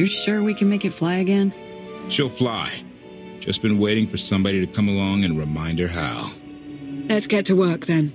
You sure we can make it fly again? She'll fly. Just been waiting for somebody to come along and remind her how. Let's get to work then.